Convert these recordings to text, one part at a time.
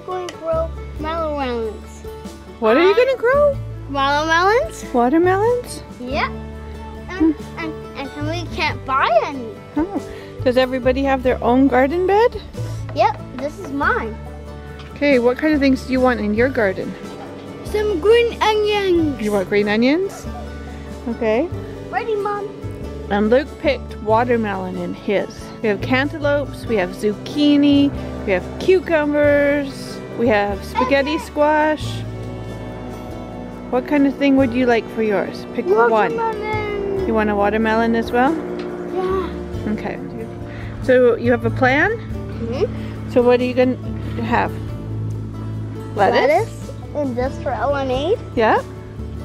I'm going to grow melons. What are you uh, gonna grow? Melons? Watermelons? Yep. Hmm. And, and, and we can't buy any. Oh. Does everybody have their own garden bed? Yep, this is mine. Okay, what kind of things do you want in your garden? Some green onions. You want green onions? Okay. Ready, Mom? And Luke picked watermelon in his. We have cantaloupes, we have zucchini, we have cucumbers, we have spaghetti squash. What kind of thing would you like for yours? Pick one. Watermelon. You want a watermelon as well? Yeah. Okay. So you have a plan? hmm So what are you going to have? Lettuce? Lettuce. And this for lemonade. Yeah?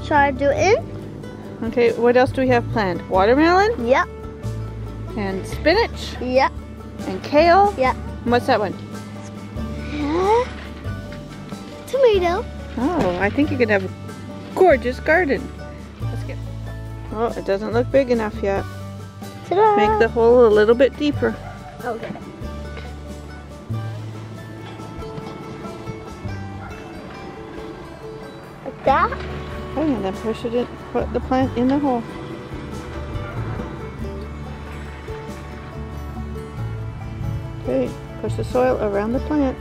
Shall I do it? Okay, what else do we have planned? Watermelon Yep. and spinach Yep. and kale. Yep. And what's that one? Tomato. Oh, I think you could have a gorgeous garden. Let's get. Oh, it doesn't look big enough yet. Ta-da. Make the hole a little bit deeper. Okay. Like that? Okay, and then push it in, put the plant in the hole. Okay, push the soil around the plant.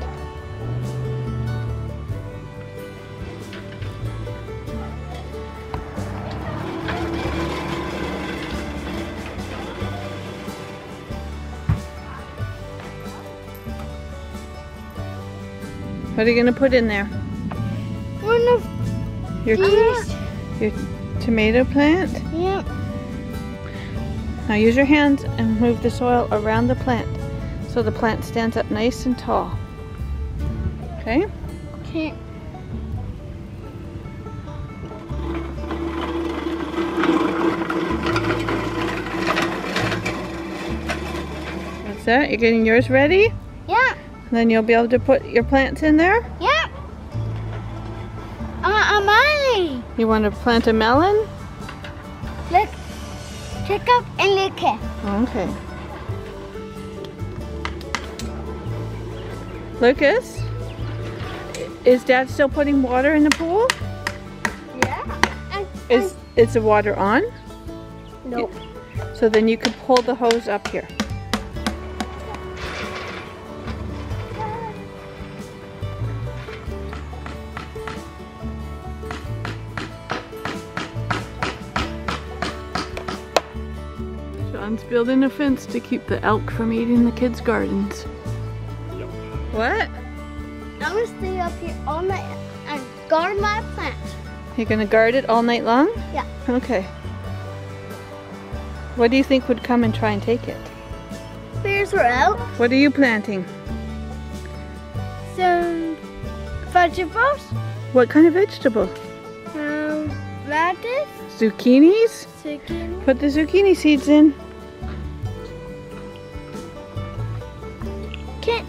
What are you gonna put in there? One of Your your tomato plant? Yep. Now use your hands and move the soil around the plant so the plant stands up nice and tall. Okay? Okay. That's that. You're getting yours ready? Then you'll be able to put your plants in there. Yep. Uh, Amali. You want to plant a melon? Look. Check up and look it. Okay. Lucas? Is dad still putting water in the pool? Yeah. And, Is is the water on? nope. So then you can pull the hose up here. John's building a fence to keep the elk from eating the kids' gardens. What? I'm gonna stay up here all night and guard my plant. You're gonna guard it all night long? Yeah. Okay. What do you think would come and try and take it? Bears are out. What are you planting? Some vegetables. What kind of vegetable? Um, radish. Zucchinis? Chicken. Put the zucchini seeds in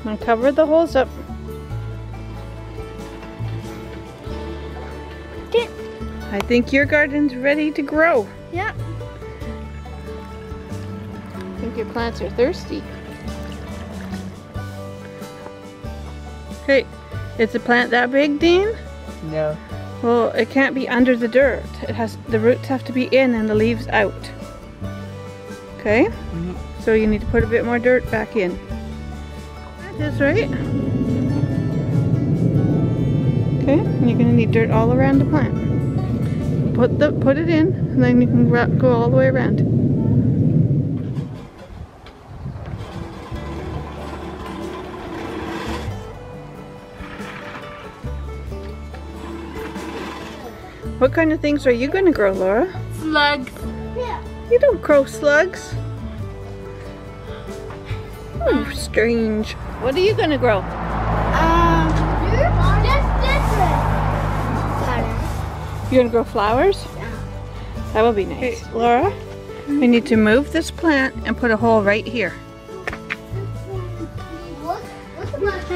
and cover the holes up. Okay. I think your garden's ready to grow. Yep. I think your plants are thirsty. Hey, is the plant that big, Dean? No. Well, it can't be under the dirt. It has the roots have to be in and the leaves out. Okay? Mhm. So you need to put a bit more dirt back in. That's right. Okay, and you're gonna need dirt all around the plant. Put the put it in, and then you can gra- go all the way around. What kind of things are you gonna grow, Laura? Slugs. Yeah. You don't grow slugs. Oh, strange. What are you gonna grow? Um, just different. You're gonna grow flowers? Yeah. That would be nice. Hey, Laura, we need to move this plant and put a hole right here. What? What's?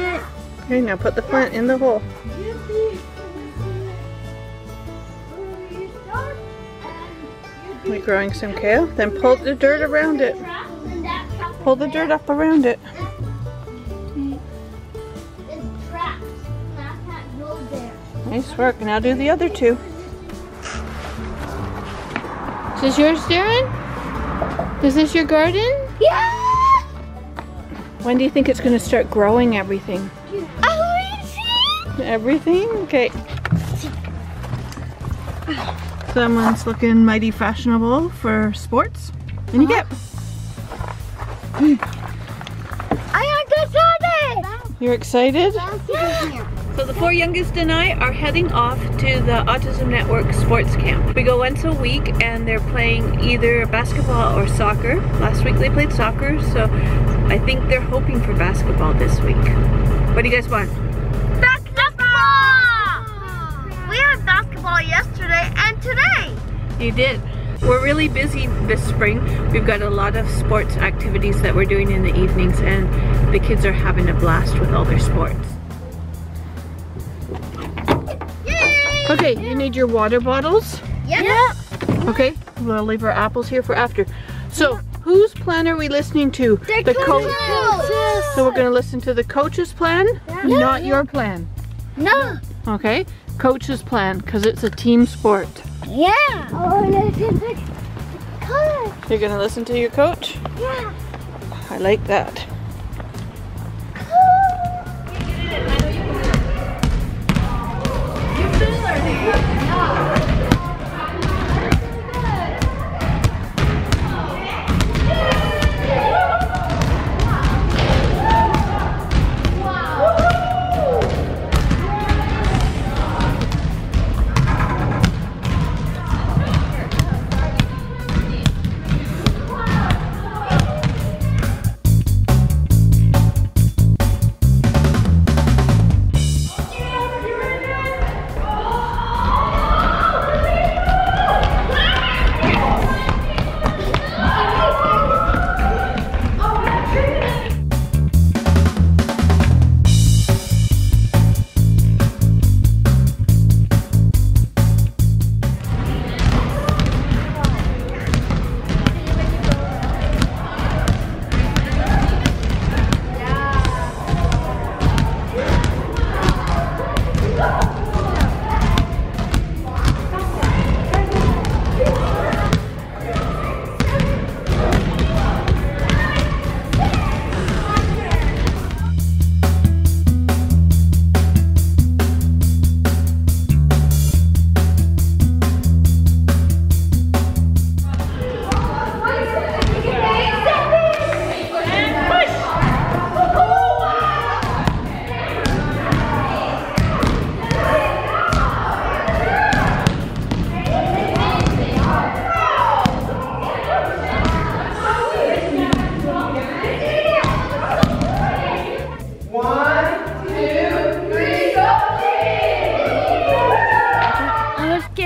Okay, now put the plant in the hole. We're growing some kale. Then pull the dirt around it. Pull the dirt up around it. Nice work. Now do the other two. Is this yours, Darren? Is this your garden? Yeah! When do you think it's going to start growing everything? Oh, Everything? Okay. Someone's looking mighty fashionable for sports. And you uh-huh. get. I got understand You're excited? So the four youngest and I are heading off to the Autism Network sports camp. We go once a week and they're playing either basketball or soccer. Last week they played soccer, so I think they're hoping for basketball this week. What do you guys want? Basketball! We had basketball yesterday and today. You did. We're really busy this spring. We've got a lot of sports activities that we're doing in the evenings and the kids are having a blast with all their sports. Yay! Okay, you need your water bottles. Yep. Okay, we'll leave our apples here for after. So, whose plan are we listening to? The coaches. So we're gonna listen to the coach's plan, not your plan. No. Okay, coach's plan, because it's a team sport. Yeah. Oh, listen to the coach. You're gonna listen to your coach? Yeah. I like that.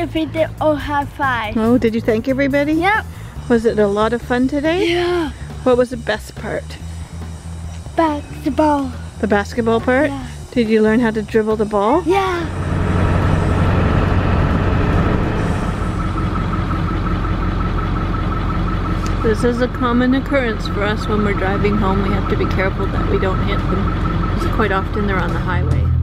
I was giving them oh, a high five. Oh, did you thank everybody? Yep. Was it a lot of fun today? Yeah. What was the best part? Basketball. The basketball part? Yeah. Did you learn how to dribble the ball? Yeah. This is a common occurrence for us when we're driving home. We have to be careful that we don't hit them. Because quite often they're on the highway.